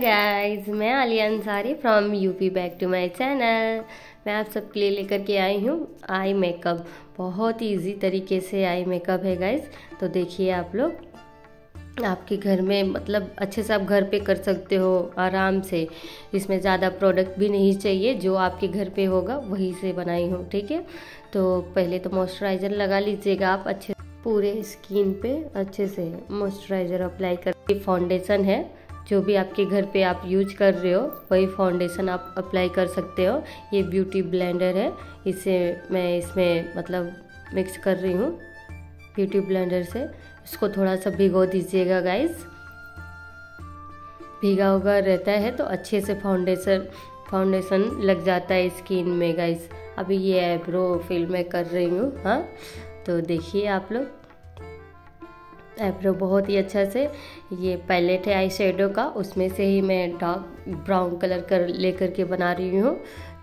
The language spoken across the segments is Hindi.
गाइस मैं Aliya Ansari from UP back to my channel मैं आप सबके लिए लेकर के आई हूँ आई मेकअप बहुत इजी तरीके से आई मेकअप है गाइस तो देखिए आप लोग, आपके घर में मतलब अच्छे से आप घर पे कर सकते हो आराम से. इसमें ज़्यादा प्रोडक्ट भी नहीं चाहिए, जो आपके घर पे होगा वही से बनाई हूँ, ठीक है? तो पहले तो मॉइस्चराइज़र लगा लीजिएगा आप अच्छे पूरे स्किन पे अच्छे से मॉइस्चराइज़र अप्लाई कर. फाउंडेशन है. जो भी आपके घर पे आप यूज़ कर रहे हो, वही फाउंडेशन आप अप्लाई कर सकते हो। ये ब्यूटी ब्लेंडर है। इसे मैं इसमें मतलब मिक्स कर रही हूँ ब्यूटी ब्लेंडर से। इसको थोड़ा सा भिगो दीजिएगा गाइस भीगा हुआ रहता है तो अच्छे से फाउंडेशन फाउंडेशन लग जाता है स्किन में गाइस अभी ये आईब्रो फिल में कर रही हूँ हाँ। तो देखिए आप लोग। आईब्रो बहुत ही अच्छा से ये पैलेट है आई शेडो का। उसमें से ही मैं डार्क ब्राउन कलर कर, लेकर के बना रही हूँ।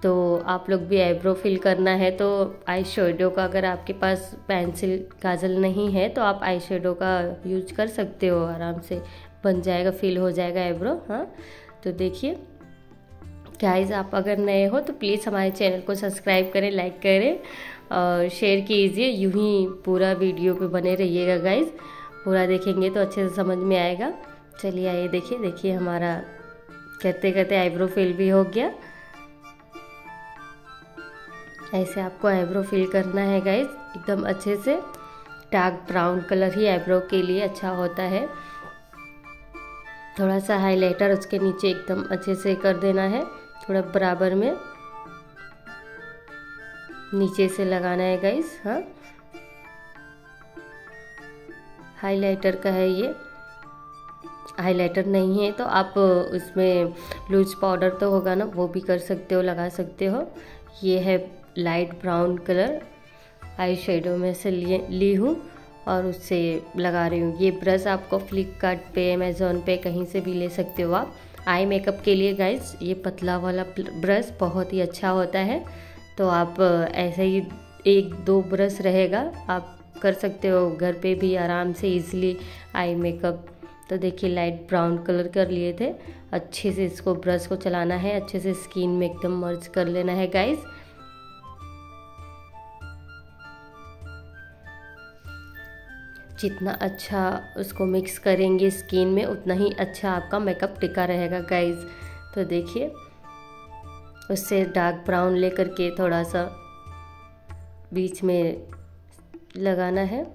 तो आप लोग भी आईब्रो फिल करना है तो आई शेडो का अगर आपके पास पेंसिल काजल नहीं है तो आप आई शेडो का यूज़ कर सकते हो। आराम से बन जाएगा फिल हो जाएगा आईब्रो हाँ। तो देखिए गाइज़ आप अगर नए हो तो प्लीज़ हमारे चैनल को सब्सक्राइब करें लाइक करें और शेयर कीजिए। यूँ ही पूरा वीडियो पे बने रहिएगा गाइज़ पूरा देखेंगे तो अच्छे से समझ में आएगा। चलिए आइए देखिए देखिए हमारा करते करते आईब्रो फिल भी हो गया। ऐसे आपको आईब्रो फिल करना है गाइज़ एकदम अच्छे से। डार्क ब्राउन कलर ही आईब्रो के लिए अच्छा होता है। थोड़ा सा हाइलाइटर उसके नीचे एकदम अच्छे से कर देना है, थोड़ा बराबर में। नीचे से लगाना है गाइस हाँ। हाइलाइटर का है ये। हाइलाइटर नहीं है तो आप उसमें लूज पाउडर तो होगा ना, वो भी कर सकते हो, लगा सकते हो। ये है light brown colour, eye shadow में से लिए, ली हूँ और उससे लगा रही हूँ। ये ब्रश आपको फ्लिपकार्ट पे, अमेज़ोन पे कहीं से भी ले सकते हो आप। आई मेकअप के लिए गाइस ये पतला वाला ब्रश बहुत ही अच्छा होता है। तो आप ऐसे ही एक दो ब्रश रहेगा, आप कर सकते हो, घर पे भी आराम से इजीली आई मेकअप तो देखिए लाइट ब्राउन कलर कर लिए थे। अच्छे से इसको ब्रश को चलाना है, अच्छे से स्किन में एकदम मर्ज कर लेना है गाइस जितना अच्छा उसको मिक्स करेंगे स्किन में, उतना ही अच्छा आपका मेकअप टिका रहेगा गाइस तो देखिए, उससे डार्क ब्राउन लेकर के थोड़ा सा बीच में लगाना है।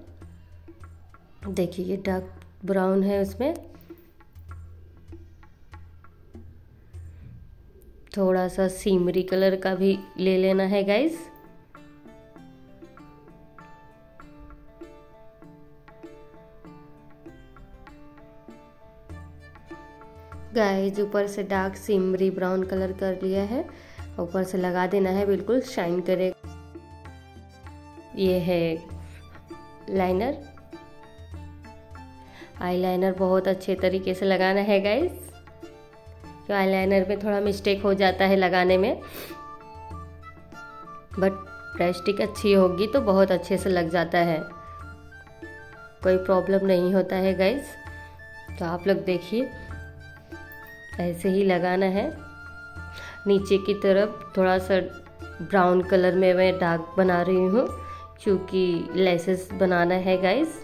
देखिए ये डार्क ब्राउन है उसमें। थोड़ा सा सीमरी कलर का भी ले लेना है गाइस गाइस ऊपर से डार्क सिमरी ब्राउन कलर कर लिया है। ऊपर से लगा देना है, बिल्कुल शाइन करे ये है लाइनर आईलाइनर बहुत अच्छे तरीके से लगाना है गाइस तो आईलाइनर में थोड़ा मिस्टेक हो जाता है लगाने में. बट प्लास्टिक अच्छी होगी तो बहुत अच्छे से लग जाता है. कोई प्रॉब्लम नहीं होता है गाइस तो आप लोग देखिए. ऐसे ही लगाना है. नीचे की तरफ़ थोड़ा सा ब्राउन कलर में मैं डार्क बना रही हूँ. क्योंकि लेसेस बनाना है गाइस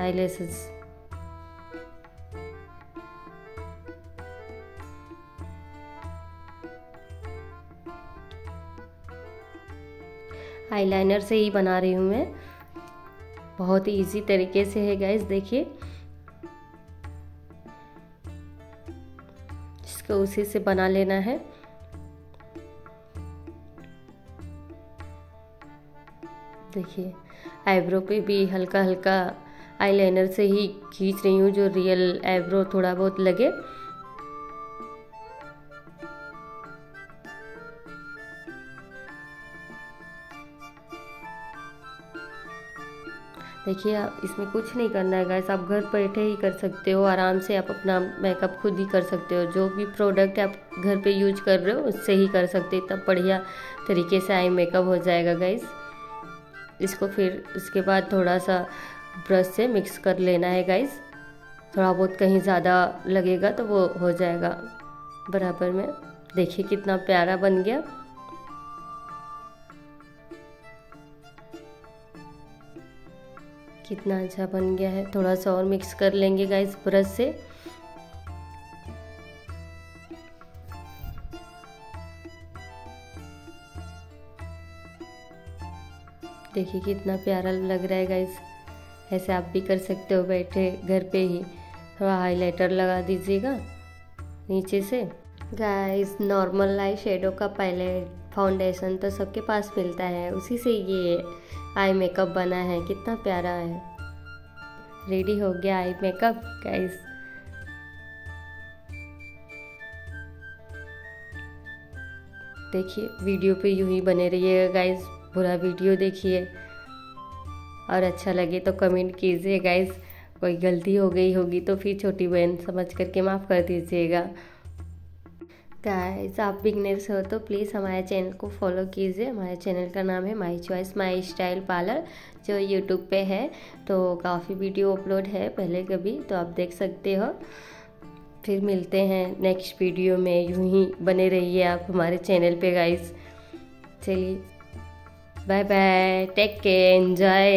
आई लेसेस आईलाइनर से ही बना रही हूँ मैं। बहुत ही इजी तरीके से है गाइस देखिए। इसको उसी से बना लेना है। देखिए आईब्रो पे भी हल्का हल्का आईलाइनर से ही खींच रही हूँ जो रियल आईब्रो थोड़ा बहुत लगे। देखिए, आप इसमें कुछ नहीं करना है गैस आप घर बैठे ही कर सकते हो, आराम से आप अपना मेकअप खुद ही कर सकते हो, जो भी प्रोडक्ट आप घर पे यूज़ कर रहे हो, उससे ही कर सकते हो तब बढ़िया तरीके से आई मेकअप हो जाएगा गैस इसको फिर उसके बाद थोड़ा सा ब्रश से मिक्स कर लेना है गाइस थोड़ा बहुत कहीं ज़्यादा लगेगा तो वो हो जाएगा। बराबर में देखिए कितना प्यारा बन गया। कितना अच्छा बन गया है। थोड़ा सा और मिक्स कर लेंगे गाइस ब्रश से। देखिए कितना प्यारा लग रहा है गाइस ऐसे आप भी कर सकते हो बैठे घर पे ही। थोड़ा हाइलाइटर लगा दीजिएगा नीचे से। गाइस नॉर्मल आई शेडो का पैलेट फाउंडेशन तो सबके पास मिलता है। उसी से ये आई मेकअप बना है। कितना प्यारा है। रेडी हो गया आई मेकअप गाइस देखिए वीडियो पे यूँ ही बने रहिएगा गाइस पूरा वीडियो देखिए। और अच्छा लगे तो कमेंट कीजिए गाइस कोई गलती हो गई होगी तो फिर छोटी बहन समझ करके माफ़ कर दीजिएगा। गाइस आप बिगनर्स हो तो प्लीज़ हमारे चैनल को फॉलो कीजिए। हमारे चैनल का नाम है my choice my style parlour जो यूट्यूब पे है। तो काफ़ी वीडियो अपलोड है पहले कभी तो आप देख सकते हो। फिर मिलते हैं नेक्स्ट वीडियो में। यूँ ही बने रहिए आप हमारे चैनल पे गाइस चलिए। Bye bye take care enjoy